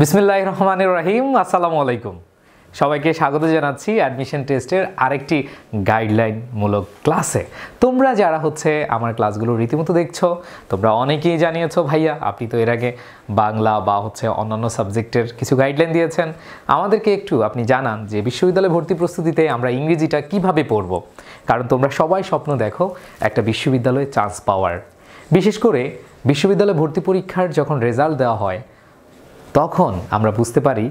বিসমিল্লাহ রহমানুর রাহিম আসসালামু আলাইকুম সবাইকে স্বাগত জানাচ্ছি অ্যাডমিশন টেস্টের আরেকটি গাইডলাইনমূলক ক্লাসে। তোমরা যারা হচ্ছে আমার ক্লাসগুলো রীতিমতো দেখছ, তোমরা অনেকেই জানিয়েছো, ভাইয়া, আপনি তো এর আগে বাংলা বা হচ্ছে অন্যান্য সাবজেক্টের কিছু গাইডলাইন দিয়েছেন। আমাদেরকে একটু আপনি জানান যে বিশ্ববিদ্যালয় ভর্তি প্রস্তুতিতে আমরা ইংরেজিটা কীভাবে পড়ব? কারণ তোমরা সবাই স্বপ্ন দেখো একটা বিশ্ববিদ্যালয়ে চান্স পাওয়ার। বিশেষ করে বিশ্ববিদ্যালয় ভর্তি পরীক্ষার যখন রেজাল্ট দেওয়া হয় তখন আমরা বুঝতে পারি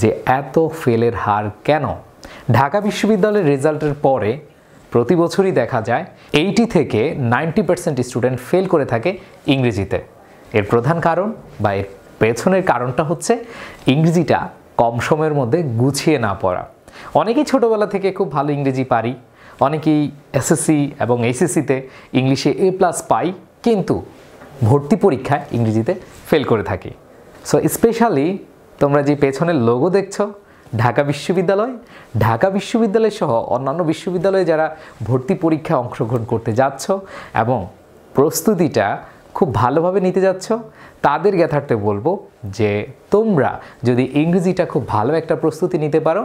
যে এত ফেলের হার কেন? ঢাকা বিশ্ববিদ্যালয়ের রেজাল্টের পরে প্রতি বছরই দেখা যায় এইটি থেকে নাইনটি পার্সেন্ট স্টুডেন্ট ফেল করে থাকে ইংরেজিতে। এর প্রধান কারণ বা এর পেছনের কারণটা হচ্ছে ইংরেজিটা কম সময়ের মধ্যে গুছিয়ে না পড়া। অনেকেই ছোটোবেলা থেকে খুব ভালো ইংরেজি পারি, অনেকেই এসএসসি এবং এইচএসসিতে ইংলিশে এ প্লাস পাই, কিন্তু ভর্তি পরীক্ষায় ইংরেজিতে ফেল করে থাকি। সো স্পেশালি তোমরা যে পেছনের লোগো দেখছ, ঢাকা বিশ্ববিদ্যালয় ঢাকা বিশ্ববিদ্যালয় সহ অন্যান্য বিশ্ববিদ্যালয়ে যারা ভর্তি পরীক্ষায় অংশগ্রহণ করতে যাচ্ছ এবং প্রস্তুতিটা খুব ভালোভাবে নিতে যাচ্ছ, তাদের জ্ঞাতার্থে বলব যে তোমরা যদি ইংরেজিটা খুব ভালো একটা প্রস্তুতি নিতে পারো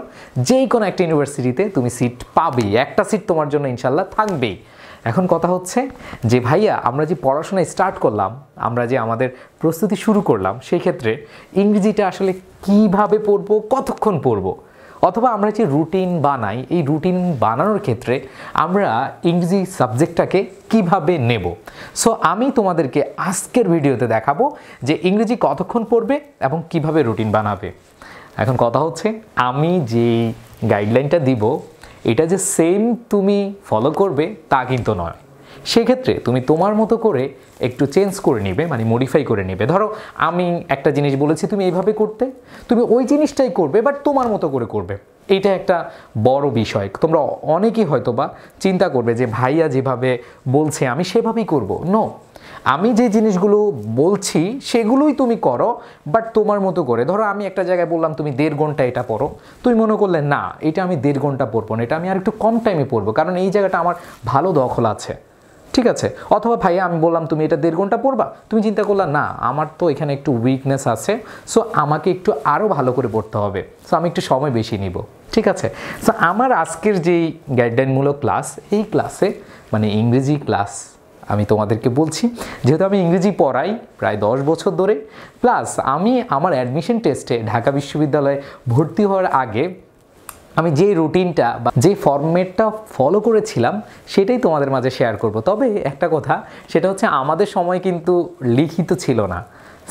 যেই কোনো একটা ইউনিভার্সিটিতে তুমি সিট পাবেই। একটা সিট তোমার জন্য ইনশাল্লাহ থাকবেই। এখন কথা হচ্ছে যে ভাইয়া, আমরা যে পড়াশোনা স্টার্ট করলাম, আমরা যে আমাদের প্রস্তুতি শুরু করলাম সেই ক্ষেত্রে ইংরেজিটা আসলে কীভাবে পড়ব, কতক্ষণ পড়ব? অথবা আমরা যে রুটিন বানাই, এই রুটিন বানানোর ক্ষেত্রে আমরা ইংরেজি সাবজেক্টটাকে কীভাবে নেব? সো আমি তোমাদেরকে আজকের ভিডিওতে দেখাবো যে ইংরেজি কতক্ষণ পড়বে এবং কীভাবে রুটিন বানাবে। এখন কথা হচ্ছে, আমি যে গাইডলাইনটা দিব এটা যে সেম তুমি ফলো করবে, তা কিন্তু নয়। সেক্ষেত্রে তুমি তোমার মতো করে একটু চেঞ্জ করে নিবে মানে মডিফাই করে নিবে। ধরো, আমি একটা জিনিস বলেছি, তুমি এইভাবে করতে। তুমি ওই জিনিসটাই করবে বাট তোমার মতো করে করবে। এইটা একটা বড় বিষয়। তোমরা অনেকেই হয়তো বা চিন্তা করবে যে, ভাইয়া যেভাবে বলছে, আমি সেভাবেই করব। নো আমি যে জিনিসগুলো বলছি, সেগুলোই তুমি করো বাট তোমার মতো করে। ধরো আমি একটা জায়গায় বললাম, তুমি দেড় ঘণ্টা এটা পড়ো। তুমি মনে করলে, না, এটা আমি দেড় ঘণ্টা পড়ব না, এটা আমি আর একটু কম টাইমে পড়ব, কারণ এই জায়গাটা আমার ভালো দখল আছে। ঠিক আছে? অথবা ভাইয়া, আমি বললাম, তুমি এটা দেড় ঘণ্টা পড়বা? তুমি চিন্তা করলা, না, আমার তো এখানে একটু উইকনেস আছে সো আমাকে একটু আরও ভালো করে পড়তে হবে সো আমি একটু সময় বেশি নিব। ঠিক আছে? সো আমার আজকের যেই গাইডলাইনমূলক ক্লাস এই ক্লাসে মানে ইংরেজি ক্লাস আমি তোমাদেরকে বলছি, যেহেতু আমি ইংরেজি পড়াই প্রায় দশ বছর ধরে প্লাস আমি আমার অ্যাডমিশন টেস্টে ঢাকা বিশ্ববিদ্যালয়ে ভর্তি হওয়ার আগে আমি যে রুটিনটা বা যে ফর্মেটটা ফলো করেছিলাম, সেটাই তোমাদের মাঝে শেয়ার করব। তবে একটা কথা, সেটা হচ্ছে আমাদের সময় কিন্তু লিখিত ছিল না।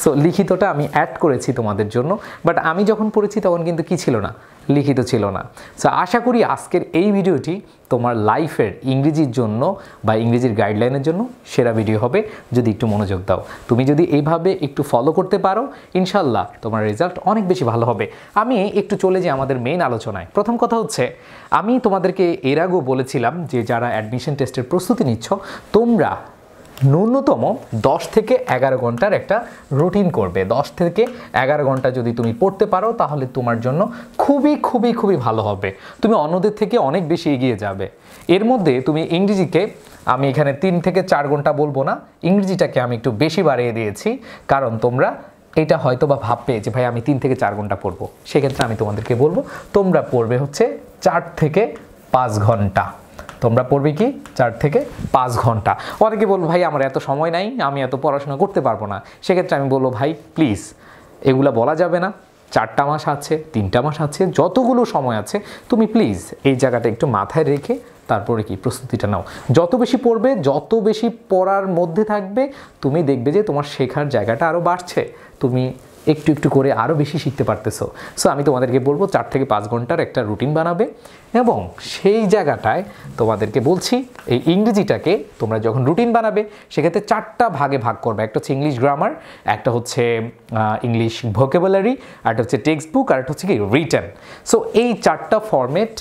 সো লিখিতটা আমি অ্যাড করেছি তোমাদের জন্য বাট আমি যখন পড়েছি তখন কিন্তু কি ছিল না? লিখিত ছিল না। সো আশা করি আজকের এই ভিডিওটি তোমার লাইফের ইংরেজির জন্য বা ইংরেজির গাইডলাইনের জন্য সেরা ভিডিও হবে। যদি একটু মনোযোগ দাও। তুমি যদি এইভাবে একটু ফলো করতে পারো ইনশাল্লাহ তোমার রেজাল্ট অনেক বেশি ভালো হবে। আমি একটু চলে যাই আমাদের মেইন আলোচনায়। প্রথম কথা হচ্ছে, আমি তোমাদেরকে এর আগেও বলেছিলাম যে যারা অ্যাডমিশন টেস্টের প্রস্তুতি নিচ্ছ, তোমরা ন্যূনতম দশ থেকে এগারো ঘণ্টার একটা রুটিন করবে। দশ থেকে এগারো ঘণ্টা যদি তুমি পড়তে পারো, তাহলে তোমার জন্য খুবই খুবই খুবই ভালো হবে। তুমি অন্যদের থেকে অনেক বেশি এগিয়ে যাবে। এর মধ্যে তুমি ইংরেজিকে, আমি এখানে তিন থেকে চার ঘণ্টা বলব না, ইংরেজিটাকে আমি একটু বেশি বাড়িয়ে দিয়েছি, কারণ তোমরা এটা হয়তো বা ভাববে যে, ভাই, আমি তিন থেকে চার ঘণ্টা পড়ব। সেক্ষেত্রে আমি তোমাদেরকে বলব, তোমরা পড়বে হচ্ছে চার থেকে পাঁচ ঘণ্টা। তোমরা পড়বে কি? চার থেকে পাঁচ ঘণ্টা। অনেকে বলব ভাই, আমার এত সময় নাই, আমি এত পড়াশোনা করতে পারব না। সেক্ষেত্রে আমি বলব ভাই প্লিজ এগুলা বলা যাবে না। চারটা মাস আছে, তিনটা মাস আছে, যতগুলো সময় আছে, তুমি প্লিজ এই জায়গাটা একটু মাথায় রেখে তারপরে কি প্রস্তুতিটা নাও। যত বেশি পড়বে, যত বেশি পড়ার মধ্যে থাকবে, তুমি দেখবে যে তোমার শেখার জায়গাটা আরও বাড়ছে। তুমি একটু একটু করে আরও বেশি শিখতে পারতেছো। সো আমি তোমাদেরকে বলব, চার থেকে পাঁচ ঘণ্টার একটা রুটিন বানাবে এবং সেই জায়গাটায় তোমাদেরকে বলছি, এই ইংরেজিটাকে তোমরা যখন রুটিন বানাবে, সেক্ষেত্রে চারটা ভাগে ভাগ করবে। একটা হচ্ছে ইংলিশ গ্রামার একটা হচ্ছে ইংলিশ ভোকেবুলারি একটা হচ্ছে টেক্সট বুক আর একটা হচ্ছে কি রিটার্ন সো এই চারটা ফরম্যাট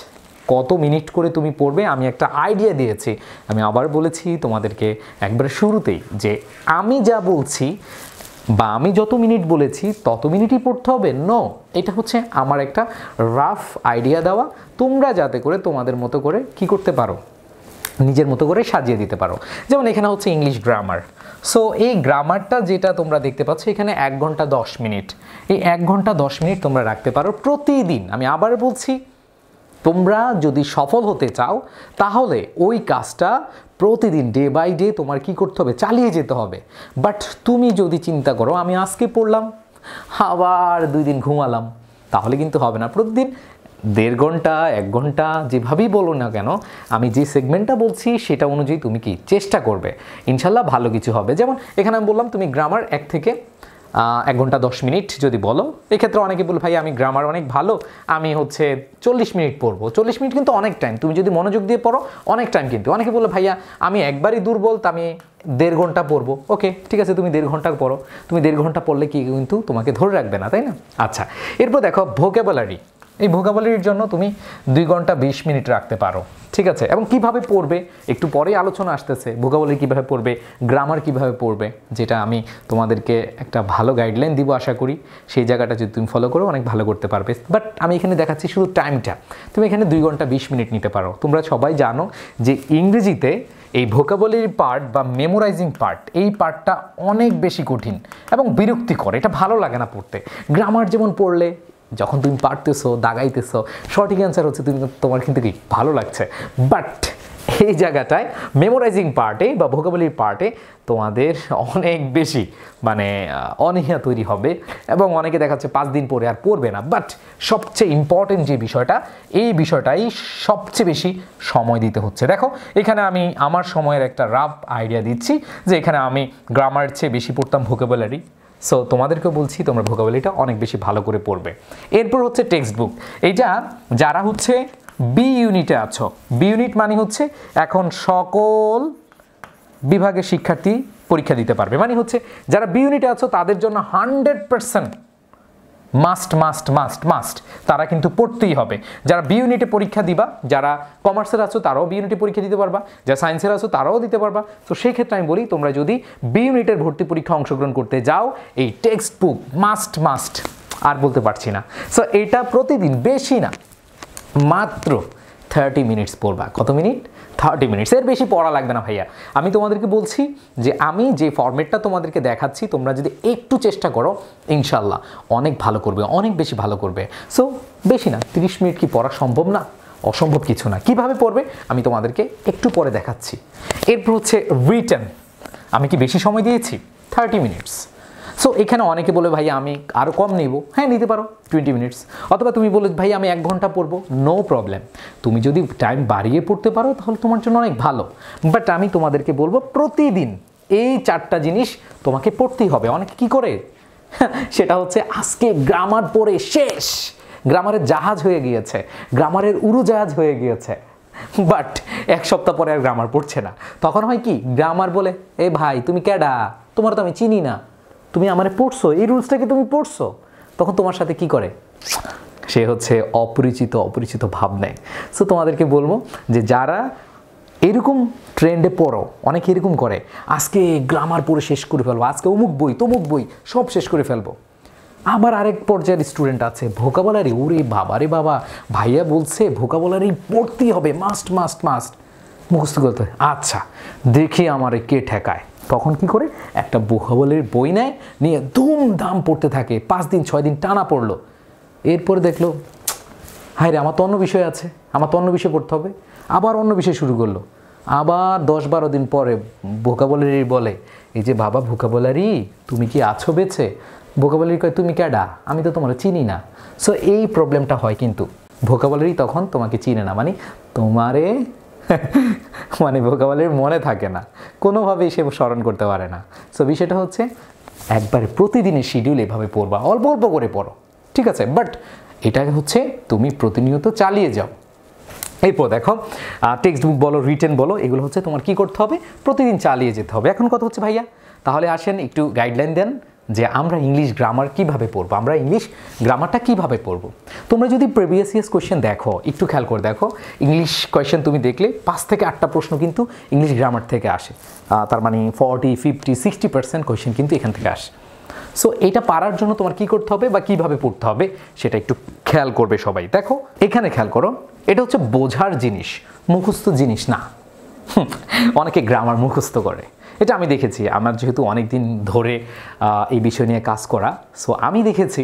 কত মিনিট করে তুমি পড়বে, আমি একটা আইডিয়া দিয়েছি। আমি আবার বলেছি তোমাদেরকে একবার শুরুতেই যে আমি যা বলছি বা আমি যত মিনিট বলেছি, তত মিনিটই পড়তে হবে? ন এটা হচ্ছে আমার একটা রাফ আইডিয়া দেওয়া। তোমরা যাতে করে তোমাদের মতো করে কি করতে পারো? নিজের মতো করে সাজিয়ে দিতে পারো। যেমন এখানে হচ্ছে ইংলিশ গ্রামার সো এই গ্রামারটা যেটা তোমরা দেখতে পাচ্ছ, এখানে এক ঘণ্টা দশ মিনিট। এই এক ঘণ্টা দশ মিনিট তোমরা রাখতে পারো প্রতিদিন। আমি আবার বলছি তোমরা যদি সফল হতে চাও, তাহলে ওই কাজটা প্রতিদিন ডে বাই ডে তোমার কি করতে হবে? চালিয়ে যেতে হবে। বাট তুমি যদি চিন্তা করো, আমি আজকে পড়লাম, আবার দুই দিন ঘুমালাম, তাহলে কিন্তু হবে না। প্রতিদিন দেড় ঘণ্টা, এক ঘণ্টা, যেভাবেই বলো না কেন, আমি যে সেগমেন্টটা বলছি, সেটা অনুযায়ী তুমি কি চেষ্টা করবে? ইনশাল্লাহ ভালো কিছু হবে। যেমন এখানে আমি বললাম, তুমি গ্রামার এক থেকে এক ঘণ্টা দশ মিনিট যদি বলো, এক্ষেত্রে অনেকে বল, ভাই, আমি গ্রামার অনেক ভালো, আমি হচ্ছে চল্লিশ মিনিট পড়ব। চল্লিশ মিনিট কিন্তু অনেক টাইম তুমি যদি মনোযোগ দিয়ে পড়ো, অনেক টাইম কিন্তু। অনেকে বলো, ভাইয়া, আমি একবারই দুর্বল, তা আমি দেড় ঘণ্টা পড়ব। ওকে, ঠিক আছে, তুমি দেড় ঘণ্টা পড়ো। তুমি দেড় ঘণ্টা পড়লে কি কিন্তু তোমাকে ধরে রাখবে না, তাই না? আচ্ছা এরপর দেখো ভোকেবুলারি এই ভোকাবুলারির জন্য তুমি দুই ঘণ্টা বিশ মিনিট রাখতে পারো। ঠিক আছে? এবং কীভাবে পড়বে? একটু পরে আলোচনা আসতেছে। ভোকাবুলারি কীভাবে পড়বে? গ্রামার কীভাবে পড়বে? যেটা আমি তোমাদেরকে একটা ভালো গাইডলাইন দিব আশা করি। সেই জায়গাটা যদি তুমি ফলো করো, অনেক ভালো করতে পারবে। বাট আমি এখানে দেখাচ্ছি শুধু টাইমটা তুমি এখানে দুই ঘণ্টা বিশ মিনিট নিতে পারো। তোমরা সবাই জানো যে ইংরেজিতে এই ভোকাবুলারি পার্ট বা মেমোরাইজিং পার্ট এই পার্টটা অনেক বেশি কঠিন এবং বিরক্তিকর। এটা ভালো লাগে না পড়তে। গ্রামার যেমন পড়লে যখন তুমি পারতেছো, দাগাইতেছো, সঠিক অ্যান্সার হচ্ছে তুমি তোমার কিন্তু কি ভালো লাগছে। বাট এই জায়গাটায় মেমোরাইজিং পার্টে বা ভোকাবলির পার্টে তোমাদের অনেক বেশি মানে অনীহা তৈরি হবে এবং অনেকে দেখাচ্ছে পাঁচ দিন পরে আর পড়বে না। বাট সবচেয়ে ইম্পর্টেন্ট যে বিষয়টা, এই বিষয়টাই সবচেয়ে বেশি সময় দিতে হচ্ছে। দেখো, এখানে আমি আমার সময়ের একটা রাফ আইডিয়া দিচ্ছি যে এখানে আমি গ্রামার চেয়ে বেশি পড়তাম ভোকাবুলারি সো তোমাদেরকে বলছি, তোমরা ভোকাবলিটা অনেক বেশি ভালো করে পড়বে। এরপর হচ্ছে টেক্সট বুক এইটা যারা হচ্ছে বি ইউনিটে আছো। বি ইউনিট মানে হচ্ছে এখন সকল বিভাগের শিক্ষার্থী পরীক্ষা দিতে পারবে। মানে হচ্ছে যারা বি ইউনিটে আছো, তাদের জন্য hundred percent must must must must, তারা কিন্তু পড়তেই হবে। যারা বি ইউনিটে পরীক্ষা দিবা, যারা কমার্সের আছো, তারাও বি ইউনিটে পরীক্ষা দিতে পারবা। যারা সায়েন্সের আছো, তারাও দিতে পারবা। তো সেই ক্ষেত্রে আমি বলি, তোমরা যদি বি ইউনিটের ভর্তি পরীক্ষা অংশগ্রহণ করতে যাও, এই টেক্সট বুক মাস্ট মাস্ট, আর বলতে পারছি না। সো এটা প্রতিদিন, বেশি না, মাত্র থার্টি মিনিটস পড়বা। কত মিনিট থার্টি মিনিটস এর বেশি পড়া লাগবে না ভাইয়া। আমি তোমাদেরকে বলছি যে আমি যে ফর্মেটটা তোমাদেরকে দেখাচ্ছি, তোমরা যদি একটু চেষ্টা করো ইনশাল্লাহ অনেক ভালো করবে, অনেক বেশি ভালো করবে। সো বেশি না, তিরিশ মিনিট কি পড়া সম্ভব না? অসম্ভব কিছু না। কীভাবে পড়বে? আমি তোমাদেরকে একটু পরে দেখাচ্ছি। এরপর হচ্ছে রিটার্ন আমি কি বেশি সময় দিয়েছি? থার্টি মিনিটস সো এখানে অনেকে বলে ভাই আমি আরও কম নেব। হ্যাঁ নিতে পারো টোয়েন্টি মিনিটস অথবা তুমি বলে ভাই আমি এক ঘণ্টা পড়ব। নো প্রবলেম তুমি যদি টাইম বাড়িয়ে পড়তে পারো, তাহলে তোমার জন্য অনেক ভালো। বাট আমি তোমাদেরকে বলব, প্রতিদিন এই চারটা জিনিস তোমাকে পড়তেই হবে। অনেকে কি করে? সেটা হচ্ছে, আজকে গ্রামার পড়ে শেষ। গ্রামারের জাহাজ হয়ে গিয়েছে। গ্রামারের উড়োজাহাজ হয়ে গিয়েছে। বাট এক সপ্তাহ পরে আর গ্রামার পড়ছে না। তখন হয় কি? গ্রামার বলে, এ ভাই, তুমি ক্যাডা? তোমার তো আমি চিনি না। তুমি আমারে পড়ছো, এই রুলসটাকে তুমি পড়ছো? তখন তোমার সাথে কি করে? সে হচ্ছে অপরিচিত অপরিচিত ভাব নেয় সো তোমাদেরকে বলব যে যারা এরকম ট্রেন্ডে পড়ো, অনেকে এরকম করে, আজকে গ্রামার পড়ে শেষ করে ফেলব, আজকে অমুক বই, তমুক বই, সব শেষ করে ফেলব। আবার আরেক পর্যায়ের স্টুডেন্ট আছে ভোকাবলারি ওরে বাবা রে বাবা, ভাইয়া বলছে ভোকাবলারি পড়তেই হবে মাস্ট মাস্ট মাস্ট মুখস্থ করতে আচ্ছা দেখি আমার কে ঠেকায়। তখন কি করে? একটা ভোকাবলারির বই নেয়, নিয়ে ধুমধাম পড়তে থাকে। পাঁচ দিন, ছয় দিন টানা পড়ল। এরপরে দেখল হায় রে আমার তো অন্য বিষয় আছে। আমার তো অন্য বিষয় পড়তে হবে। আবার অন্য বিষয় শুরু করল। আবার দশ বারো দিন পরে ভোকাবলারি বলে, এই যে বাবা ভোকাবলারি তুমি কি আছো বেছে ভোকাবলারি কয়, তুমি ক্যাডা? আমি তো তোমার চিনি না। সো এই প্রবলেমটা হয় কিন্তু। ভোকাবলারি তখন তোমাকে চিনে না। মানে তোমারে মানে ভোকাবলারি মনে থাকে না। কোনোভাবেই সে স্মরণ করতে পারে না। সো বিষয়টা হচ্ছে একবারে প্রতিদিনের শিডিউল এভাবে পড়বা, অল্প অল্প করে পড়ো, ঠিক আছে? বাট এটা হচ্ছে তুমি প্রতিনিয়ত চালিয়ে যাও। এরপর দেখো টেক্সট বুক বলো রিটেন বলো, এগুলো হচ্ছে তোমার কি করতে হবে? প্রতিদিন চালিয়ে যেতে হবে। এখন কথা হচ্ছে ভাইয়া, তাহলে আসেন, একটু গাইডলাইন দেন। যে আমরা ইংলিশ গ্রামার কীভাবে পড়ব? আমরা ইংলিশ গ্রামারটা কীভাবে পড়ব? তোমরা যদি প্রিভিয়াস ইয়ার্স কোয়েশ্চেন দেখো, একটু খেয়াল করে দেখো ইংলিশ কোয়েশ্চেন তুমি দেখলে পাঁচ থেকে আটটা প্রশ্ন কিন্তু ইংলিশ গ্রামার থেকে আসে। তার মানে forty fifty sixty percent question কিন্তু এখান থেকে আসে। সো এটা পারার জন্য তোমার কি করতে হবে বা কীভাবে পড়তে হবে সেটা একটু খেয়াল করবে সবাই। দেখো, এখানে খেয়াল করো, এটা হচ্ছে বোঝার জিনিস, মুখস্থ জিনিস না। অনেকে গ্রামার মুখস্থ করে। এটা আমি দেখেছি। আমার যেহেতু অনেক দিন ধরে এই বিষয় নিয়ে কাজ করা সো আমি দেখেছি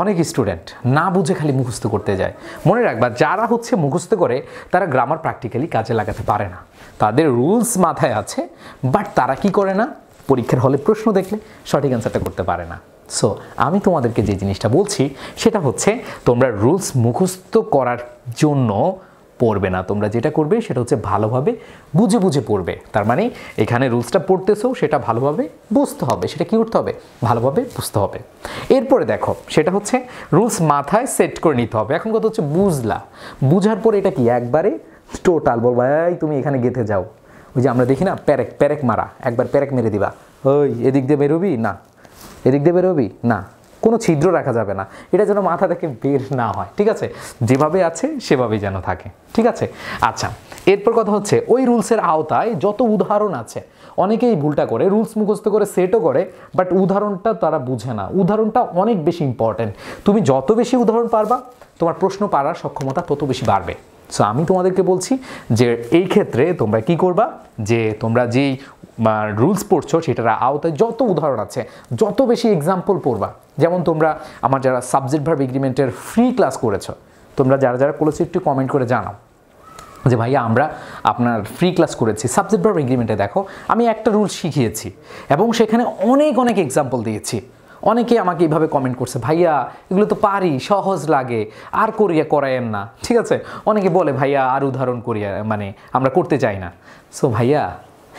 অনেক স্টুডেন্ট না বুঝে খালি মুখস্থ করতে যায়। মনে রাখবা, যারা হচ্ছে মুখস্থ করে, তারা গ্রামার প্র্যাকটিক্যালি কাজে লাগাতে পারে না। তাদের রুলস মাথায় আছে বাট তারা কি করে না? পরীক্ষার হলে প্রশ্ন দেখলে সঠিক অ্যান্সারটা করতে পারে না। সো আমি তোমাদেরকে যে জিনিসটা বলছি, সেটা হচ্ছে তোমরা রুলস মুখস্থ করার জন্য পড়বে না। তোমরা যেটা করবে সেটা হচ্ছে ভালোভাবে বুঝে বুঝে পড়বে। তার মানে এখানে রুলসটা পড়তেছো, সেটা ভালোভাবে বুঝতে হবে, সেটা কি করতে হবে? ভালোভাবে বুঝতে হবে। এরপরে দেখো, সেটা হচ্ছে রুলস মাথায় সেট করে নিতে হবে। এখন কথা হচ্ছে বুঝলা। বুঝার পরে এটা কি? একবারে টোটাল বলবা, এই তুমি এখানে গেঁথে যাও। ওই যে আমরা দেখি না, প্যারেক প্যারেক মারা। একবার প্যারেক মেরে দিবা। ওই, এদিক দিয়ে বেরোবি? না। এদিক দিয়ে বেরোবি? না। কোনো ছিদ্র রাখা যাবে না। এটা যেন মাথা থেকে বের না হয়, ঠিক আছে? যেভাবে আছে, সেভাবেই যেন থাকে, ঠিক আছে? আচ্ছা এরপর কথা হচ্ছে, ওই রুলসের আওতায় যত উদাহরণ আছে, অনেকেই ভুলটা করে রুলস মুখস্থ করে সেটও করে বাট উদাহরণটা তারা বুঝে না। উদাহরণটা অনেক বেশি ইম্পর্ট্যান্ট তুমি যত বেশি উদাহরণ পারবা, তোমার প্রশ্ন পারার সক্ষমতা তত বেশি বাড়বে। সো আমি তোমাদেরকে বলছি যে, এই ক্ষেত্রে তোমরা কি করবা? যে, তোমরা যেই রুলস পড়ছো, সেটার আওতায় যত উদাহরণ আছে, যত বেশি এক্সাম্পল পড়বা। যেমন তোমরা আমার যারা সাবজেক্ট ভার্ব এগ্রিমেন্টের ফ্রি ক্লাস করেছ, তোমরা যারা যারা করেছ, একটু কমেন্ট করে জানাও। যে ভাইয়া, আমরা আপনার ফ্রি ক্লাস করেছি সাবজেক্ট ভার্ব এগ্রিমেন্টে দেখো, আমি একটা রুল শিখিয়েছি, এবং সেখানে অনেক অনেক এক্সাম্পল দিয়েছি। অনেকে আমাকে এইভাবে কমেন্ট করছে, ভাইয়া, এগুলো তো পারি, সহজ লাগে, আর করিয়া করায়েন না। ঠিক আছে? অনেকে বলে, ভাইয়া, আর উদাহরণ করিয়া মানে আমরা করতে চাই না। সো ভাইয়া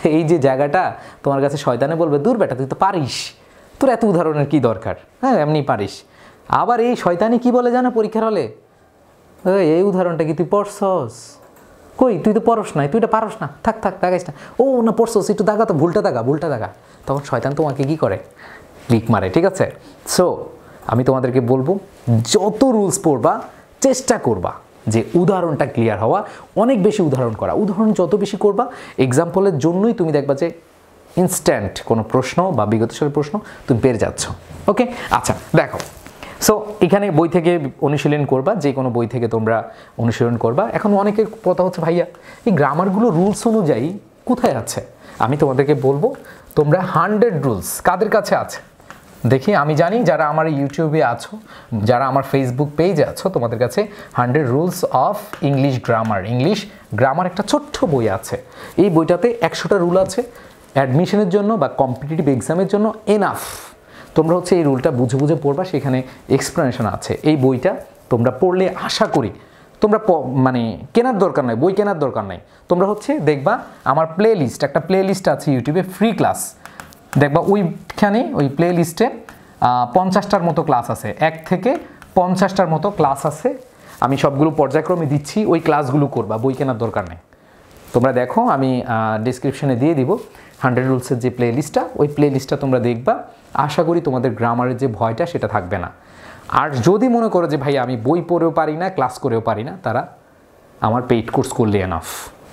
এই যে জায়গাটা তোমার কাছে শয়তানে বলবে, দূর বেটা, তুই তো পারিস। তোর এত উদাহরণের কি দরকার? হ্যাঁ এমনি পারিস। আবার এই শয়তানি কি বলে জানো পরীক্ষার হলে? এই উদাহরণটা কি তুই পড়ছস? কই, তুই তো পড়স নাই, তুই এটা পারস না। থাক থাক দাগাইস না। ও, না, পড়ছস, একটু দাগা তো, ভুলটা দাগা ভুলটা দাগা। তখন শয়তান তোমাকে কি করে? ক্লিক মারে, ঠিক আছে? সো আমি তোমাদেরকে বলব, যত রুলস পড়বা, চেষ্টা করবা। যে উদাহরণটা ক্লিয়ার হওয়া, অনেক বেশি উদাহরণ করা। উদাহরণ যত বেশি করবা এক্সাম্পলের জন্যই তুমি দেখবা যে ইনস্ট্যান্ট কোনো প্রশ্ন বা বিগত সালের প্রশ্ন তুমি পেরে যাচ্ছ। ওকে আচ্ছা দেখো। সো এখানে বই থেকে অনুশীলন করবা, যে কোনো বই থেকে তোমরা অনুশীলন করবা। এখন অনেকের কথা হচ্ছে, ভাইয়া, এই গ্রামারগুলো রুলস অনুযায়ী কোথায় আছে? আমি তোমাদেরকে বলব, তোমরা হান্ড্রেড রুলস কাদের কাছে আছে? দেখি, আমি জানি যারা আমার ইউটিউবে আছো, যারা আমার ফেসবুক পেজে আছো, তোমাদের কাছে hundred rules of English grammar. English grammar একটা ছোট্ট বই আছে। এই বইটাতে একশোটা রুল আছে। অ্যাডমিশনের জন্য বা কম্পিটিটিভ এক্সামের জন্য এনাফ তোমরা হচ্ছে এই রুলটা বুঝে বুঝে পড়বা, সেখানে এক্সপ্লেনেশন আছে। এই বইটা তোমরা পড়লে আশা করি তোমরা মানে কেনার দরকার নাই, বই কেনার দরকার নাই। তোমরা হচ্ছে দেখবা, আমার প্লে লিস্ট একটা প্লে লিস্ট আছে ইউটিউবে ফ্রি ক্লাস দেখবা ওইখানে, ওই প্লে লিস্টে পঞ্চাশটার মতো ক্লাস আছে। এক থেকে পঞ্চাশটার মতো ক্লাস আছে। আমি সবগুলো পর্যায়ক্রমে দিচ্ছি, ওই ক্লাসগুলো করবা, বই কেনার দরকার নেই। তোমরা দেখো, আমি ডিসক্রিপশনে দিয়ে দিব। হান্ড্রেড রুলসের যে প্লে লিস্টটা ওই প্লে লিস্টটা তোমরা দেখবা। আশা করি তোমাদের গ্রামারের যে ভয়টা, সেটা থাকবে না। আর যদি মনে করো যে ভাই আমি বই পড়েও পারি না ক্লাস করেও পারি না, তারা আমার পেইড কোর্স করলে এনাফ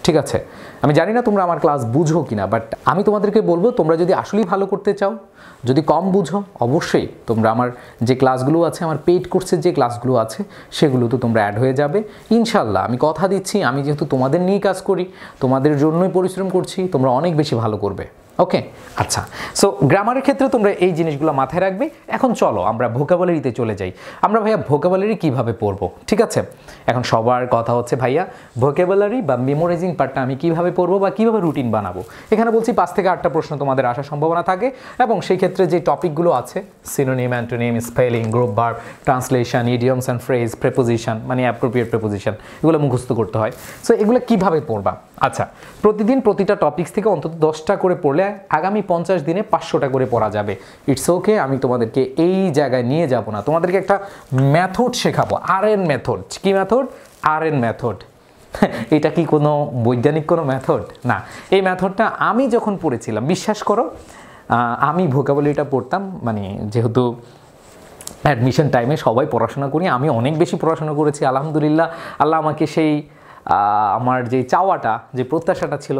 ঠিক আছে? আমি জানি না তোমরা আমার ক্লাস বুঝো কিনা বাট আমি তোমাদেরকে বলব, তোমরা যদি আসলেই ভালো করতে চাও, যদি কম বুঝো, অবশ্যই তোমরা আমার যে ক্লাসগুলো আছে, আমার পেইড কোর্সের যে ক্লাসগুলো আছে, সেগুলো তো তোমরা অ্যাড হয়ে যাবে। ইনশাল্লাহ আমি কথা দিচ্ছি, আমি যেহেতু তোমাদের নিয়ে কাজ করি, তোমাদের জন্যই পরিশ্রম করছি, তোমরা অনেক বেশি ভালো করবে। ওকে আচ্ছা সো গ্রামারের ক্ষেত্রে তোমরা এই জিনিসগুলো মাথায় রাখবে। এখন চলো, আমরা ভোকাবুলারিতে চলে যাই। আমরা ভাইয়া ভোকাবুলারি কীভাবে পড়ব? ঠিক আছে? এখন সবার কথা হচ্ছে, ভাইয়া ভোকাবুলারি বা মেমোরাইজিং পার্টটা আমি কীভাবে পড়ব বা কীভাবে রুটিন বানাবো? এখানে বলছি পাঁচ থেকে আটটা প্রশ্ন তোমাদের আসার সম্ভাবনা থাকে এবং সেই ক্ষেত্রে যে টপিকগুলো আছে synonym antonym spelling group bar translation idioms and phrase preposition মানে অ্যাপ্রোপ্রিয়েট প্রেপোজিশন এগুলো মুখস্থ করতে হয়। সো এগুলো কীভাবে পড়বা? আচ্ছা প্রতিদিন প্রতিটা টপিক্স থেকে অন্তত দশটা করে পড়লে আগামী পঞ্চাশ দিনে পাঁচশোটা করে পড়া যাবে। ইটস ওকে আমি তোমাদেরকে এই জায়গায় নিয়ে যাব না। তোমাদেরকে একটা মেথড শেখাবো আর এন মেথড কি মেথড আর এন মেথড এটা কি কোনো বৈজ্ঞানিক কোনো মেথড না। এই মেথডটা আমি যখন পড়েছিলাম, বিশ্বাস করো আমি ভোকাবলিটা পড়তাম মানে যেহেতু অ্যাডমিশন টাইমে সবাই পড়াশোনা করি, আমি অনেক বেশি পড়াশোনা করেছি, আলহামদুলিল্লাহ। আল্লাহ আমাকে সেই আমার যে চাওয়াটা, যে প্রত্যাশাটা ছিল,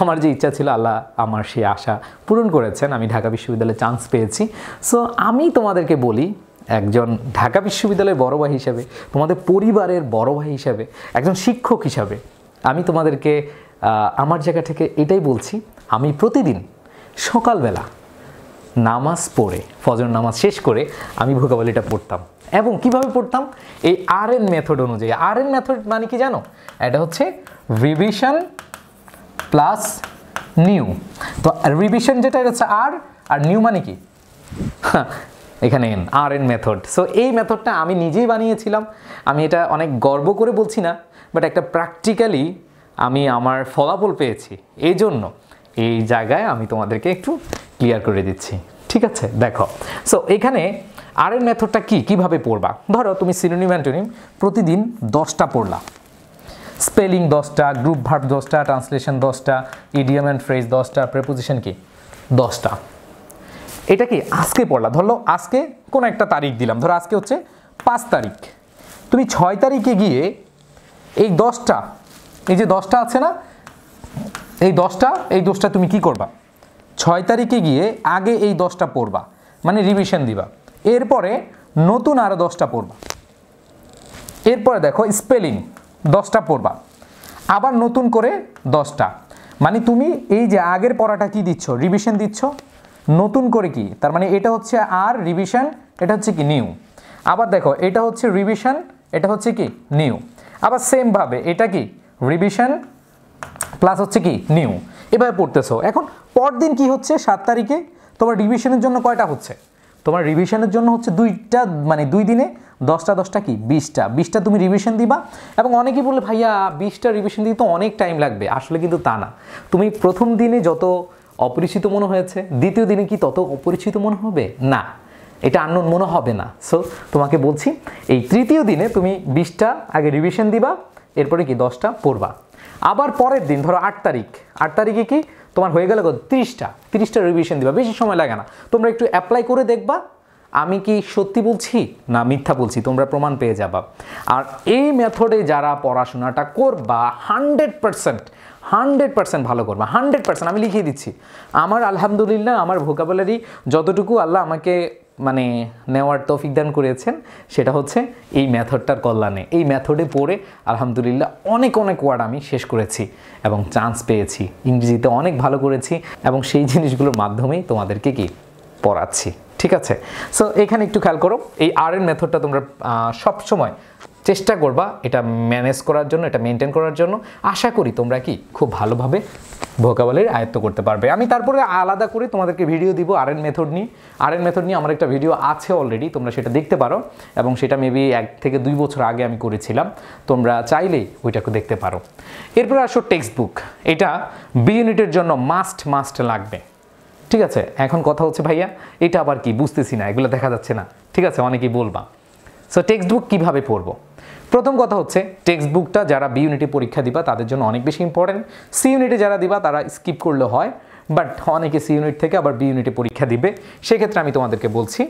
আমার যে ইচ্ছা ছিল, আল্লাহ আমার সেই আশা পূরণ করেছেন। আমি ঢাকা বিশ্ববিদ্যালয়ে চান্স পেয়েছি। সো আমি তোমাদেরকে বলি একজন ঢাকা বিশ্ববিদ্যালয়ের বড় ভাই হিসাবে তোমাদের পরিবারের বড় ভাই হিসাবে একজন শিক্ষক হিসাবে আমি তোমাদেরকে আমার জায়গা থেকে এটাই বলছি আমি প্রতিদিন সকালবেলা নামাজ পড়ে ফজর নামাজ শেষ করে আমি ভোকাবলিটা পড়তাম। এবং কীভাবে পড়তাম? এই আর এন মেথড অনুযায়ী। আর এন মেথড মানে কি জানো? এটা হচ্ছে রিভিশন প্লাস নিউ তো রিভিশন যেটা এটা হচ্ছে আর আর নিউ মানে কি? হ্যাঁ, এখানে N R N method so এই মেথডটা আমি নিজেই বানিয়েছিলাম। আমি এটা অনেক গর্ব করে বলছি না বাট একটা প্র্যাকটিক্যালি আমি আমার ফলাফল পেয়েছি। এই জন্য এই জায়গায় আমি তোমাদেরকে একটু ক্লিয়ার করে দিচ্ছি। ঠিক আছে? দেখো। সো এখানে আর এন মেথডটা কি? কীভাবে পড়বা? ধরো, তুমি সিনোনিম অ্যান্টোনিম প্রতিদিন দশটা পড়লা। স্পেলিং দশটা গ্রুপ ভার্ব দশটা ট্রান্সলেশন দশটা ইডিয়াম অ্যান্ড ফ্রেজ দশটা প্রেপোজিশন কি? দশটা। এটা কি আজকে পড়লা? ধরলো আজকে কোন একটা তারিখ দিলাম। ধরো আজকে হচ্ছে পাঁচ তারিখ। তুমি ছয় তারিখে গিয়ে এই দশটা, এই যে দশটা আছে না, এই দশটা এই দশটা তুমি কি করবা? ছয় তারিখে গিয়ে আগে এই দশটা পড়বা মানে রিভিশন দিবা। এরপরে নতুন আরও দশটা পড়বা। এরপরে দেখো স্পেলিং দশটা পড়বা। আবার নতুন করে দশটা। মানে তুমি এই যে আগের পড়াটা কি দিচ্ছ? রিভিশন দিচ্ছ? নতুন করে কি? তার মানে এটা হচ্ছে আর রিভিশন এটা হচ্ছে কি নিউ আবার দেখো, এটা হচ্ছে রিভিশন এটা হচ্ছে কি নিউ আবার সেমভাবে এটা কি রিভিশন প্লাস হচ্ছে কি নিউ এভাবে পড়তেছো, এখন পরদিন কি হচ্ছে? সাত তারিখে তোমার রিভিশনের জন্য কয়টা হচ্ছে? তোমার রিভিশনের জন্য হচ্ছে দুইটা মানে দুই দিনে দশটা দশটা কি? বিশটা। বিশটা তুমি রিভিশন দিবা এবং অনেকেই বললে ভাইয়া, বিশটা রিভিশন দিতে তো অনেক টাইম লাগবে। আসলে কিন্তু তা না। তুমি প্রথম দিনে যত অপরিচিত মনে হয়েছে। দ্বিতীয় দিনে কি তত অপরিচিত মনে হবে? না। এটা আননোন মনে হবে না। সো তোমাকে বলছি, এই তৃতীয় দিনে তুমি বিশটা আগে রিভিশন দিবা, এরপরে কি দশটা পড়বা। আবার পরের দিন, ধরো আট তারিখ, আট তারিখে কি তোমার হয়ে গেল তিরিশটা তিরিশটা রিভিশন দিবা, বেশি সময় লাগে না। তোমরা একটু অ্যাপ্লাই করে দেখবা, আমি কি সত্যি বলছি? না, মিথ্যা বলছি, তোমরা প্রমাণ পেয়ে যাবা। আর এই মেথডে যারা পড়াশোনাটা করবা হান্ড্রেড পারসেন্ট হান্ড্রেড পার্সেন্ট ভালো করবা, হান্ড্রেড পার্সেন্ট, আমি লিখিয়ে দিচ্ছি। আমার আলহামদুলিল্লাহ, আমার ভোকাবুলারি যতটুকু আল্লাহ আমাকে মানে নেওয়ার তৌফিক দান করেছেন, সেটা হচ্ছে এই মেথডটার কল্যাণে। এই মেথডে পড়ে আলহামদুলিল্লাহ অনেক অনেক ওয়ার্ড আমি শেষ করেছি এবং চান্স পেয়েছি। ইংরেজিতে অনেক ভালো করেছি এবং সেই জিনিসগুলোর মাধ্যমেই তোমাদেরকে কি পড়াচ্ছি। ঠিক আছে? সো এখানে একটু খেয়াল করো, এই আর এন মেথডটা তোমরা সব সময় চেষ্টা করবা এটা ম্যানেজ করার জন্য, এটা মেনটেন করার জন্য। আশা করি তোমরা কি খুব ভালোভাবে ভোকাবলির আয়ত্ত করতে পারবে। আমি তারপরে আলাদা করে তোমাদেরকে ভিডিও দিব আর এন মেথড নিয়ে। আর এন মেথড নিয়ে আমার একটা ভিডিও আছে অলরেডি তোমরা সেটা দেখতে পারো। এবং সেটা মেবি এক থেকে দুই বছর আগে আমি করেছিলাম। তোমরা চাইলেই ওইটাকে দেখতে পারো। এরপরে আসো টেক্সট বুক এটা বি ইউনিটের জন্য মাস্ট মাস্ট লাগবে। ঠিক আছে? এখন কথা হচ্ছে, ভাইয়া, এটা আবার কি? বুঝতেছি না, এগুলো দেখা যাচ্ছে না। ঠিক আছে? অনেকেই বলবা। সো টেক্সট বুক কীভাবে পড়ব? প্রথম কথা হচ্ছে টেক্সট বুকটা যারা বি ইউনিটে পরীক্ষা দিবা, তাদের জন্য অনেক বেশি ইম্পর্টেন্ট সি ইউনিটে যারা দিবা, তারা স্কিপ করলে হয় বাট অনেকে সি ইউনিট থেকে আবার বি ইউনিটে পরীক্ষা দিবে। সেক্ষেত্রে আমি তোমাদেরকে বলছি,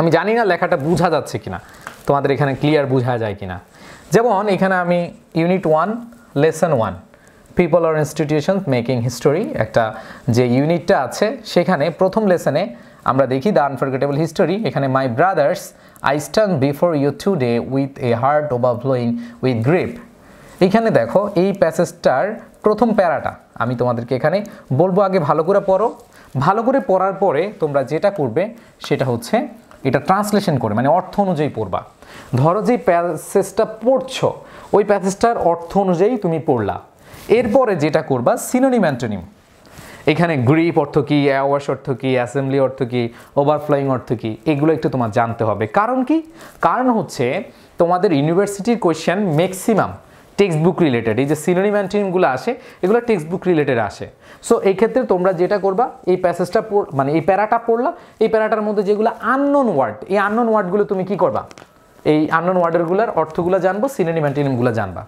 আমি জানি না লেখাটা বোঝা যাচ্ছে কিনা, তোমাদের এখানে ক্লিয়ার বোঝা যায় কিনা। যেমন, এখানে আমি unit one lesson one people আর ইনস্টিটিউশন মেকিং হিস্টোরি একটা যে ইউনিটটা আছে, সেখানে প্রথম লেসনে আমরা দেখি দ্য আনফরগেটেবল হিস্টোরি এখানে my brothers I stand before you today with a heart overflowing with grief এখানে দেখো, এই প্যাসেজটার প্রথম প্যারাটা, আমি তোমাদেরকে এখানে বলব আগে ভালো করে পড়ো। ভালো করে পড়ার পরে তোমরা যেটা করবে সেটা হচ্ছে, এটা ট্রান্সলেশন করে মানে অর্থ অনুযায়ী পড়বা। ধরো যে প্যাসেজটা পড়ছো, ওই প্যাসেজটার অর্থ অনুযায়ী তুমি পড়লা। এরপরে যেটা করবা সিনোনিম অ্যান্টোনিম এখানে গ্রিপ অর্থ কী অ্যাওয়ার্স অর্থ কী, অ্যাসেম্বলি অর্থ কী ওভারফ্লোয়িং অর্থ কী, এগুলো একটু তোমার জানতে হবে। কারণ কি? কারণ হচ্ছে তোমাদের ইউনিভার্সিটির question maximum text book related এই যে সিনোনিম অ্যান্টিনিমগুলো আসে, এগুলো টেক্সট বুক রিলেটেড আসে। সো এই ক্ষেত্রে তোমরা যেটা করবা, এই প্যাসেজটা মানে এই প্যারাটা পড়লা, এই প্যারাটার মধ্যে যেগুলো আননোন ওয়ার্ড এই আননোন ওয়ার্ডগুলো তুমি কি করবা? এই আননোন ওয়ার্ডেরগুলোর অর্থগুলো জানব সিনোনিম অ্যান্টিনিমগুলো জানবা।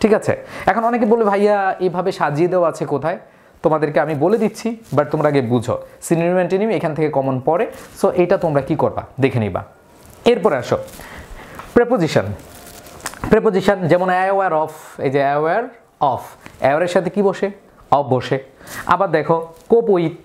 ঠিক আছে? এখন অনেকে বলে ভাইয়া এইভাবে সাজিয়ে দেওয়া আছে কোথায়? তোমাদেরকে আমি বলে দিচ্ছি বাট তোমরা আগে বুঝো। অ্যান্টিনিম এখান থেকে কমন পড়ে। সো এটা তোমরা কি করবা? দেখে নিবা। এরপরে আসো। প্রেপোজিশন প্রেপোজিশন যেমন অ্যাওয়ার অফ এই যে অ্যাওয়ার অফ অ্যাওয়ারের সাথে কি বসে? অফ বসে। আবার দেখো কোপ উইথ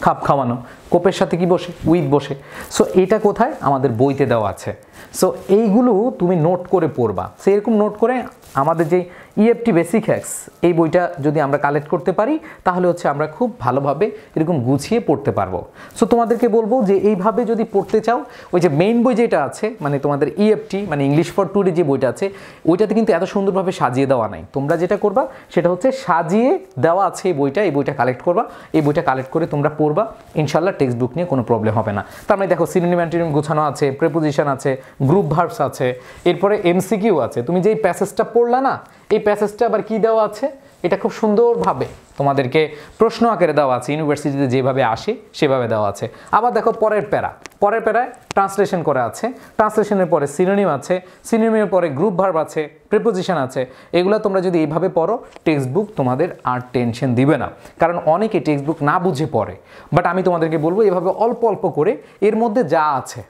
খাপ খাওয়ানো। কোপের সাথে কি বসে? উইথ বসে। সো এটা কোথায়? আমাদের বইতে দেওয়া আছে। সো এইগুলো তুমি নোট করে পড়বা। সেরকম নোট করে আমাদের যে ইএফটি বেসিক হ্যাক্স এই বইটা যদি আমরা কালেক্ট করতে পারি, তাহলে হচ্ছে আমরা খুব ভালোভাবে এরকম গুছিয়ে পড়তে পারব। সো তোমাদেরকে বলব যে এইভাবে যদি পড়তে চাও, ওই যে মেইন বই যেটা আছে মানে তোমাদের ইএফটি মানে ইংলিশ ফর টুডে যে বইটা আছে, ওইটাতে কিন্তু এত সুন্দরভাবে সাজিয়ে দেওয়া নাই। তোমরা যেটা করবা, সেটা হচ্ছে সাজিয়ে দেওয়া আছে এই বইটা এই বইটা কালেক্ট করবা, এই বইটা কালেক্ট করে তোমরা পড়বা ইনশাল্লাহ টেক্সট বুক নিয়ে কোনো প্রবলেম হবে না। তার মানে দেখো সিনোনিম গোছানো আছে প্রেপোজিশন আছে গ্রুপ ভার্বস আছে, এরপরে এমসিকিউ আছে। তুমি যেই প্যাসেজটা পড়লা না এই প্যাসেজটা আবার কি দেওয়া আছে? এটা খুব সুন্দরভাবে তোমাদেরকে প্রশ্ন আকারে দেওয়া আছে। ইউনিভার্সিটিতে যেভাবে আসে, সেভাবে দেওয়া আছে। আবার দেখো পরের প্যারা। পরের প্যারায় ট্রান্সলেশন করা আছে। ট্রান্সলেশনের পরে সিনোনিম আছে। সিনোনিমের পরে গ্রুপ ভার্ব আছে প্রিপোজিশন আছে। এগুলো তোমরা যদি এইভাবে পড়ো টেক্সট বুক তোমাদের আর টেনশন দিবে না। কারণ অনেকে টেক্সট বুক না বুঝে পড়ে। বাট আমি তোমাদেরকে বলব, এভাবে অল্প অল্প করে এর মধ্যে যা আছে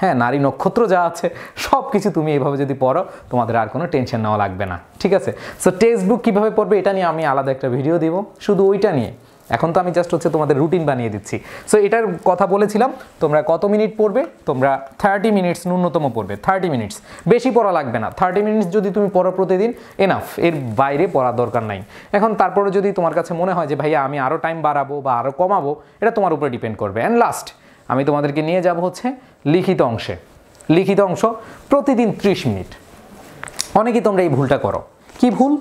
হ্যাঁ নারী নক্ষত্র যা আছে সব কিছু তুমি এইভাবে যদি পড়ো, তোমাদের আর কোনো টেনশন নেওয়া লাগবে না। ঠিক আছে? সো টেক্সট বুক কীভাবে পড়বে এটা নিয়ে আমি আলাদা একটা ভিডিও দিব। শুধু ওইটা নিয়ে। এখন তো আমি জাস্ট হচ্ছে তোমাদের রুটিন বানিয়ে দিচ্ছি। সো এটার কথা বলেছিলাম, তোমরা কত মিনিট পড়বে? তোমরা থার্টি মিনিটস ন্যূনতম পড়বে থার্টি মিনিটস বেশি পড়া লাগবে না। থার্টি মিনিটস যদি তুমি পড়ো প্রতিদিন এনাফ এর বাইরে পড়ার দরকার নাই। এখন তারপরে যদি তোমার কাছে মনে হয় যে, ভাইয়া, আমি আরও টাইম বাড়াবো বা আরও কমাবো, এটা তোমার উপরে ডিপেন্ড করবে। অ্যান্ড লাস্ট আমি তোমাদেরকে নিয়ে যাব হচ্ছে লিখিত অংশে। লিখিত অংশ প্রতিদিন ত্রিশ মিনিট। অনেকেই তোমরা এই ভুলটা করো। কি ভুল?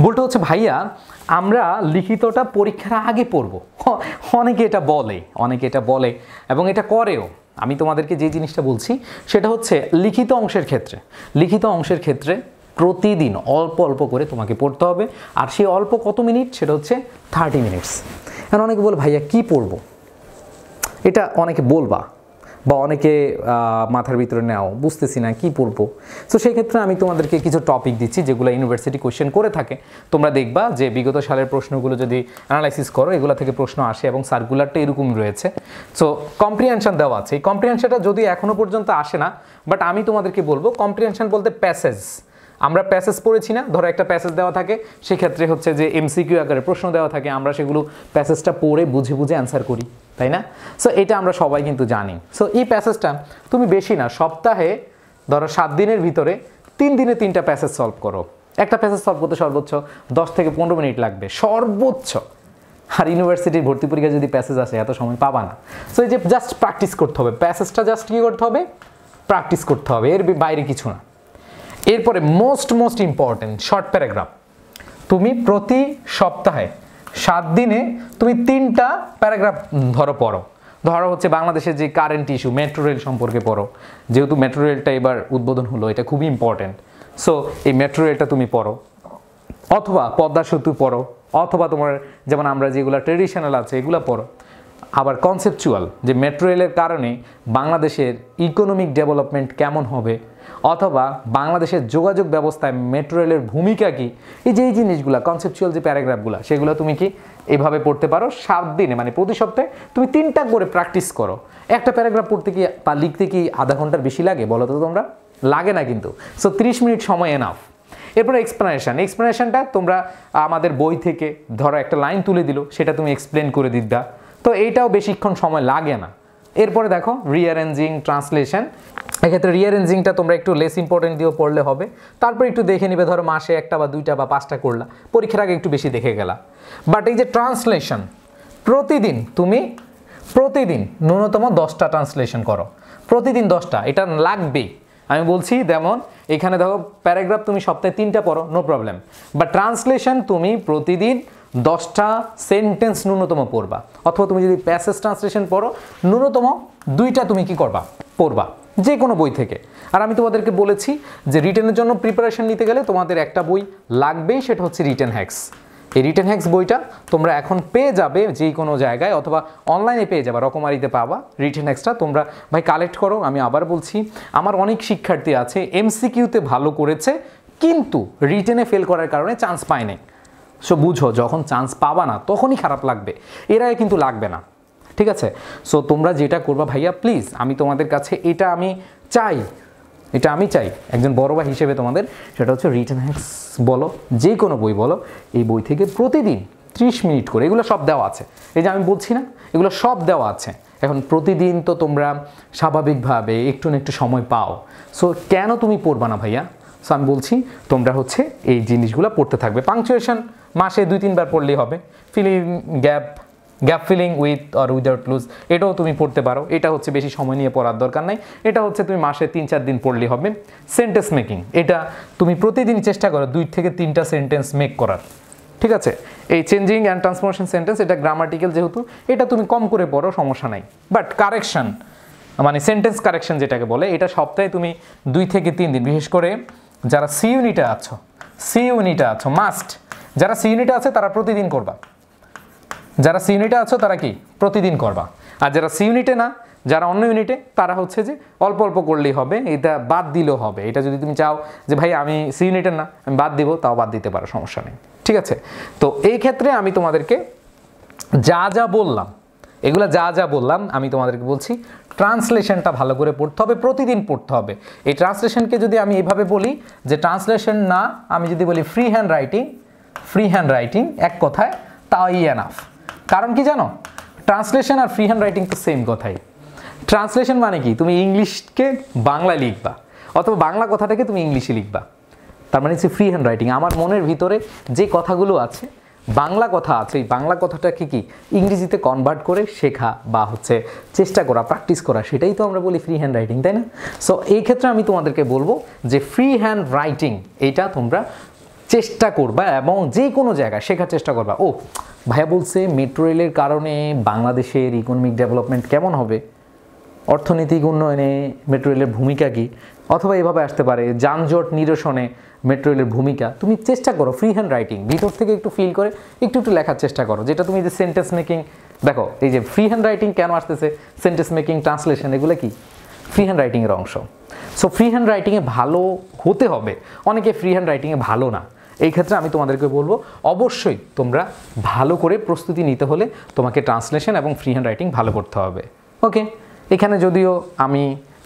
ভুলটা হচ্ছে, ভাইয়া, আমরা লিখিতটা পরীক্ষার আগে পড়ব। অনেকে এটা বলে, অনেকে এটা বলে এবং এটা করেও। আমি তোমাদেরকে যে জিনিসটা বলছি, সেটা হচ্ছে লিখিত অংশের ক্ষেত্রে। লিখিত অংশের ক্ষেত্রে প্রতিদিন অল্প অল্প করে তোমাকে পড়তে হবে। আর সেই অল্প কত মিনিট? সেটা হচ্ছে থার্টি মিনিটস এখন অনেকে বলে, ভাইয়া, কি পড়ব? এটা অনেকে বলবা বা অনেকে মাথার ভিতরে নেও, বুঝতেছি না কি পড়ব তো সেই ক্ষেত্রে আমি তোমাদেরকে কিছু টপিক দিচ্ছি যেগুলো ইউনিভার্সিটি কোয়েশ্চেন করে থাকে। তোমরা দেখবা যে বিগত সালের প্রশ্নগুলো যদি অ্যানালাইসিস করো, এগুলো থেকে প্রশ্ন আসে এবং সার্কুলারটা এরকম রয়েছে। সো কম্প্রিহেনশন দেওয়া আছে। এই কম্প্রিহেনশনটা যদি এখনও পর্যন্ত আসে না বাট আমি তোমাদেরকে বলব কম্প্রিহেনশন বলতে প্যাসেজ আমরা প্যাসেজ পড়েছি না, ধরো একটা প্যাসেজ দেওয়া থাকে, সেক্ষেত্রে হচ্ছে যে এমসিকিউ আকারে প্রশ্ন দেওয়া থাকে, আমরা সেগুলো প্যাসেজটা পড়ে বুঝে বুঝে অ্যান্সার করি। তাই না? সো এটা আমরা সবাই কিন্তু জানি। সো এই প্যাসেজটা তুমি বেশি না, সপ্তাহে ধরো সাত দিনের ভিতরে তিন দিনে তিনটা প্যাসেজ সলভ করো। একটা প্যাসেজ সলভ করতে সর্বোচ্চ দশ থেকে পনেরো মিনিট লাগবে, সর্বোচ্চ। আর ইউনিভার্সিটির ভর্তি পরীক্ষা যদি প্যাসেজ আসে, এত সময় পাবা না। সো এই যে জাস্ট প্র্যাকটিস করতে হবে। প্যাসেজটা জাস্ট কী করতে হবে? প্র্যাকটিস করতে হবে, এর বাইরে কিছু না। এরপরে most most important short paragraph তুমি প্রতি সপ্তাহে সাত দিনে তুমি তিনটা প্যারাগ্রাফ ধরো, পড়ো। ধরো হচ্ছে বাংলাদেশের যে কারেন্ট ইস্যু মেট্রো রেল সম্পর্কে পড়ো। যেহেতু মেট্রো রেলটা এবার উদ্বোধন হলো, এটা খুবই ইম্পর্টেন্ট সো এই মেট্রো রেলটা তুমি পড়ো। অথবা পদ্মা সেতু পড়ো, অথবা তোমার যেমন আমরা যেগুলো ট্রেডিশনাল আছে, এগুলো পড়ো। আবার কনসেপচুয়াল যে মেট্রো রেলের কারণে বাংলাদেশের ইকোনমিক ডেভেলপমেন্ট কেমন হবে অথবা বাংলাদেশের যোগাযোগ ব্যবস্থায় মেট্রো রেলের ভূমিকা কি? এই যে এই জিনিসগুলো কনসেপচুয়াল যে প্যারাগ্রাফগুলো, সেগুলো তুমি কি এভাবে পড়তে পারো? সাত দিনে মানে প্রতি সপ্তাহে তুমি তিনটা করে প্র্যাকটিস করো। একটা প্যারাগ্রাফ পড়তে কি বা লিখতে কি আধা ঘণ্টার বেশি লাগে বলো তো তোমরা? লাগে না কিন্তু। সো তিরিশ মিনিট সময় এনাফ এরপরে এক্সপ্লেনেশন এক্সপ্লেনেশনটা তোমরা আমাদের বই থেকে ধরো একটা লাইন তুলে দিল, সেটা তুমি এক্সপ্লেন করে দিবা। তো এইটাও বেশিক্ষণ সময় লাগে না। এরপরে দেখো রিয়ারেঞ্জিং ট্রান্সলেশন এক্ষেত্রে রিয়ারেঞ্জিংটা তোমরা একটু লেস ইম্পর্টেন্ট দিয়েও পড়লে হবে। তারপর একটু দেখে নিবে, ধরো মাসে একটা বা দুইটা বা পাঁচটা করলা। পরীক্ষার আগে একটু বেশি দেখে গেলা। বাট এই যে ট্রান্সলেশন প্রতিদিন তুমি প্রতিদিন ন্যূনতম দশটা ট্রান্সলেশন করো। প্রতিদিন দশটা, এটা লাগবেই। আমি বলছি, যেমন এখানে দেখো প্যারাগ্রাফ তুমি সপ্তাহে তিনটা পড়ো নো প্রবলেম বা ট্রান্সলেশন তুমি প্রতিদিন দশটা সেন্টেন্স ন্যূনতম পড়বা। অথবা তুমি যদি প্যাসেজ ট্রান্সলেশন পড়ো, ন্যূনতম দুইটা তুমি কি করবা? পড়বা যে কোনো বই থেকে। আর আমি তোমাদেরকে বলেছি যে রিটেনের জন্য প্রিপারেশন নিতে গেলে তোমাদের একটা বই লাগবেই, সেটা হচ্ছে রিটেন হ্যাক্স এই রিটেন হ্যাক্স বইটা তোমরা এখন পেয়ে যাবে যে কোনো জায়গায়, অথবা অনলাইনে পেয়ে যাবে, রকমারিতে পাবা রিটেন হ্যাক্সটা তোমরা ভাই কালেক্ট করো, আমি আবার বলছি, আমার অনেক শিক্ষার্থী আছে এমসিকিউতে ভালো করেছে, কিন্তু রিটেনে ফেল করার কারণে চান্স পায় নাই। সো বুঝো, যখন চান্স পাবা না, তখনই খারাপ লাগবে। এর আগে কিন্তু লাগবে না। ঠিক আছে? সো তোমরা যেটা করবা ভাইয়া প্লিজ আমি তোমাদের কাছে এটা আমি চাই। এটা আমি চাই। একজন বড় ভাই হিসেবে তোমাদের, সেটা হচ্ছে রিটেন হ্যাক্স বলো যে কোনো বই বলো, এই বই থেকে প্রতিদিন ত্রিশ মিনিট করে, এগুলো সব দেওয়া আছে। এই যে আমি বলছি না, এগুলো সব দেওয়া আছে। এখন প্রতিদিন তো তোমরা স্বাভাবিকভাবে একটু না একটু সময় পাও। সো কেন তুমি পড়বা না ভাইয়া? সো আমি বলছি, তোমরা হচ্ছে এই জিনিসগুলো পড়তে থাকবে। পাংচুয়েশন মাসে দুই, তিনবার পড়লেই হবে। Filling gap gap filling with or without clues এটাও তুমি পড়তে পারো। এটা হচ্ছে বেশি সময় নিয়ে পড়ার দরকার নাই। এটা হচ্ছে তুমি মাসে তিন, চার দিন পড়লেই হবে। সেন্টেন্স মেকিং এটা তুমি প্রতিদিন চেষ্টা করো দুই থেকে তিনটা সেন্টেন্স মেক করার। ঠিক আছে? এই চেঞ্জিং অ্যান্ড ট্রান্সফরমেশন সেন্টেন্স এটা গ্রামাটিক্যাল যেহেতু, এটা তুমি কম করে পড়ো, সমস্যা নাই। বাট কারেকশন মানে সেন্টেন্স কারেকশন যেটাকে বলে, এটা সপ্তাহে তুমি দুই থেকে তিন দিন। বিশেষ করে যারা সি ইউনিটে আছো সি ইউনিটে আছো মাস্ট যারা সি ইউনিটে আছে, তারা প্রতিদিন করবা। যারা সি ইউনিটে আছো, তারা কি? প্রতিদিন করবা। আর যারা সি ইউনিটে না, যারা অন্য ইউনিটে, তারা হচ্ছে যে অল্প অল্প করলেই হবে, এটা বাদ দিলেও হবে। এটা যদি তুমি চাও যে, ভাই, আমি সি ইউনিটের না, আমি বাদ দিব তাও বাদ দিতে পারো, সমস্যা নেই। ঠিক আছে? তো এই ক্ষেত্রে আমি তোমাদেরকে যা যা বললাম, এগুলো যা যা বললাম, আমি তোমাদেরকে বলছি, ট্রান্সলেশনটা ভালো করে পড়তে হবে, প্রতিদিন পড়তে হবে। এই ট্রান্সলেশনকে যদি আমি এভাবে বলি, যে ট্রান্সলেশন না, আমি যদি বলি free hand writing free hand writing এক কথায়, তাই এনাফ কারণ কি জানো? ট্রান্সলেশন আর ফ্রি হ্যান্ড রাইটিং তো সেম কথাই। ট্রান্সলেশন মানে কি? তুমি ইংলিশকে বাংলা লিখবা, অথবা বাংলা কথাটাকে তুমি ইংলিশে লিখবা। তার মানে হচ্ছে ফ্রি হ্যান্ড রাইটিং আমার মনের ভিতরে যে কথাগুলো আছে, বাংলা কথা আছে, এই বাংলা কথাটাকে কি ইংরেজিতে কনভার্ট করে শেখা বা হচ্ছে চেষ্টা করা প্র্যাকটিস করা, সেটাই তো আমরা বলি ফ্রি হ্যান্ড রাইটিং তাই না? সো এই ক্ষেত্রে আমি তোমাদেরকে বলব যে ফ্রি হ্যান্ড রাইটিং এটা তোমরা চেষ্টা করবা এবং যে কোনো জায়গায় শেখার চেষ্টা করবা। ও, ভাইয়া বলছে মেট্রো রেলের কারণে বাংলাদেশের ইকোনমিক ডেভেলপমেন্ট কেমন হবে? অর্থনৈতিক উন্নয়নে মেট্রো রেলের ভূমিকা কী? অথবা এভাবে আসতে পারে, যানজট নিরসনে মেট্রো রেলের ভূমিকা। তুমি চেষ্টা করো ফ্রি হ্যান্ড রাইটিং ভিতর থেকে একটু ফিল করে, একটু একটু লেখার চেষ্টা করো। যেটা তুমি যে সেন্টেন্স মেকিং দেখো, এই যে ফ্রি হ্যান্ড রাইটিং কেন আসতেছে? সেন্টেন্স মেকিং ট্রান্সলেশন এগুলো কি? ফ্রি হ্যান্ড রাইটিংয়ের অংশ। সো ফ্রি হ্যান্ড রাইটিংয়ে ভালো হতে হবে। অনেকে ফ্রি হ্যান্ড রাইটিংয়ে ভালো না। এই ক্ষেত্রে আমি তোমাদেরকে বলব, অবশ্যই তোমরা ভালো করে প্রস্তুতি নিতে হলে তোমাকে ট্রান্সলেশন এবং ফ্রি হ্যান্ড রাইটিং ভালো করতে হবে। ওকে এখানে যদিও আমি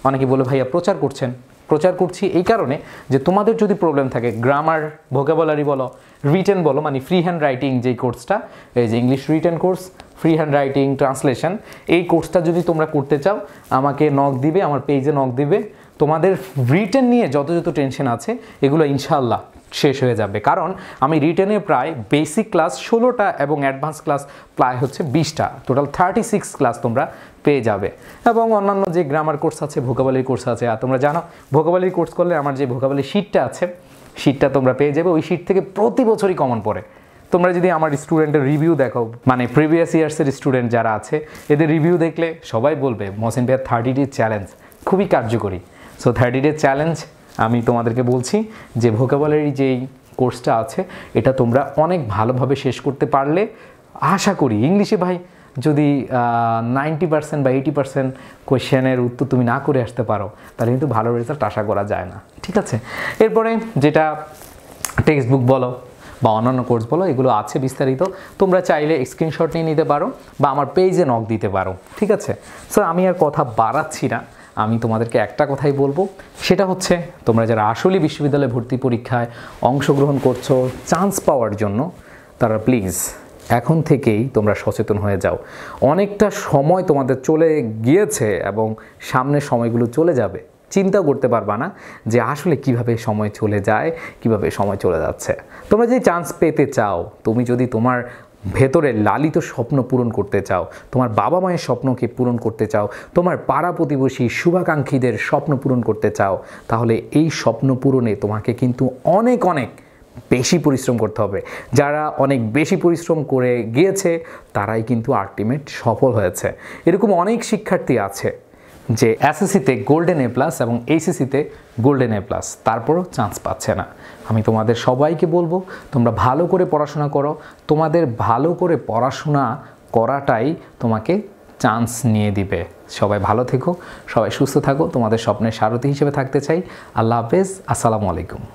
অনেকে বলে, ভাইয়া, প্রচার করছেন। প্রচার করছি এই কারণে যে তোমাদের যদি প্রবলেম থাকে গ্রামার ভোকাবুলারি বলো রিটেন বলো মানে ফ্রি হ্যান্ড রাইটিং যেই কোর্সটা এই যে English written course free hand writing translation এই কোর্সটা যদি তোমরা করতে চাও, আমাকে নক দিবে, আমার পেজে নক দিবে। তোমাদের রিটেন নিয়ে যত যত টেনশন আছে, এগুলো ইনশাল্লাহ শেষ হয়ে যাবে। কারণ আমি রিটেনে প্রায় বেসিক ক্লাস ষোলোটা এবং অ্যাডভান্স ক্লাস প্রায় হচ্ছে বিশটা। টোটাল থার্টি সিক্স ক্লাস তোমরা পেয়ে যাবে। এবং অন্যান্য যে গ্রামার কোর্স আছে ভোকাবলির কোর্স আছে, আর তোমরা জানো ভোকাবলির কোর্স করলে আমার যে ভোকাবলি শিটটা আছে শিটটা তোমরা পেয়ে যাবে। ওই শিট থেকে প্রতি বছরই কমন পড়ে। তোমরা যদি আমার স্টুডেন্টের রিভিউ দেখো মানে প্রিভিয়াস ইয়ার্সের স্টুডেন্ট যারা আছে, এদের রিভিউ দেখলে সবাই বলবে, মহসিন ভাইয়ার থার্টি ডে চ্যালেঞ্জ খুবই কার্যকরী। সো থার্টি ডে চ্যালেঞ্জ আমি তোমাদেরকে বলছি যে ভোকাবলারি যেই কোর্সটা আছে, এটা তোমরা অনেক ভালোভাবে শেষ করতে পারলে। আশা করি, ইংলিশে ভাই যদি নাইনটি পার্সেন্ট বা এইটি পার্সেন্ট কোয়েশ্চেনের উত্তর তুমি না করে আসতে পারো, তাহলে কিন্তু ভালো রেজাল্ট আশা করা যায় না। ঠিক আছে? এরপরে যেটা টেক্সট বুক বলো বা অন্যান্য কোর্স বলো, এগুলো আছে বিস্তারিত। তোমরা চাইলে স্ক্রিনশট নিয়ে নিতে পারো বা আমার পেজে নক দিতে পারো। ঠিক আছে? স্যার আমি আর কথা বাড়াচ্ছি না। আমি তোমাদেরকে একটা কথাই বলব। সেটা হচ্ছে, তোমরা যারা আসলে বিশ্ববিদ্যালয়ে ভর্তি পরীক্ষায় অংশগ্রহণ করছ চান্স পাওয়ার জন্য, তারা প্লিজ এখন থেকেই তোমরা সচেতন হয়ে যাও। অনেকটা সময় তোমাদের চলে গিয়েছে এবং সামনের সময়গুলো চলে যাবে। চিন্তা করতে পারবা না যে আসলে কীভাবে সময় চলে যায়, কীভাবে সময় চলে যাচ্ছে। তোমরা যদি চান্স পেতে চাও, তুমি যদি তোমার ভেতরে লালিত স্বপ্ন পূরণ করতে চাও, তোমার বাবা মায়ের স্বপ্নকে পূরণ করতে চাও, তোমার পাড়া প্রতিবেশী শুভাকাঙ্ক্ষীদের স্বপ্ন পূরণ করতে চাও, তাহলে এই স্বপ্ন পূরণে তোমাকে কিন্তু অনেক অনেক বেশি পরিশ্রম করতে হবে। যারা অনেক বেশি পরিশ্রম করে গিয়েছে, তারাই কিন্তু আলটিমেট সফল হয়েছে। এরকম অনেক শিক্ষার্থী আছে যে এসএসসিতে গোল্ডেন এ প্লাস এবং এইচএসসিতে গোল্ডেন এ প্লাস তারপরও চান্স পাচ্ছে না। আমি তোমাদের সবাইকে বলব, তোমরা ভালো করে পড়াশোনা করো। তোমাদের ভালো করে পড়াশোনা করাটাই তোমাকে চান্স নিয়ে দিবে। সবাই ভালো থেকো, সবাই সুস্থ থাকো। তোমাদের স্বপ্নের সারথি হিসেবে থাকতে চাই। আল্লাহ হাফেজ, আসসালামু আলাইকুম।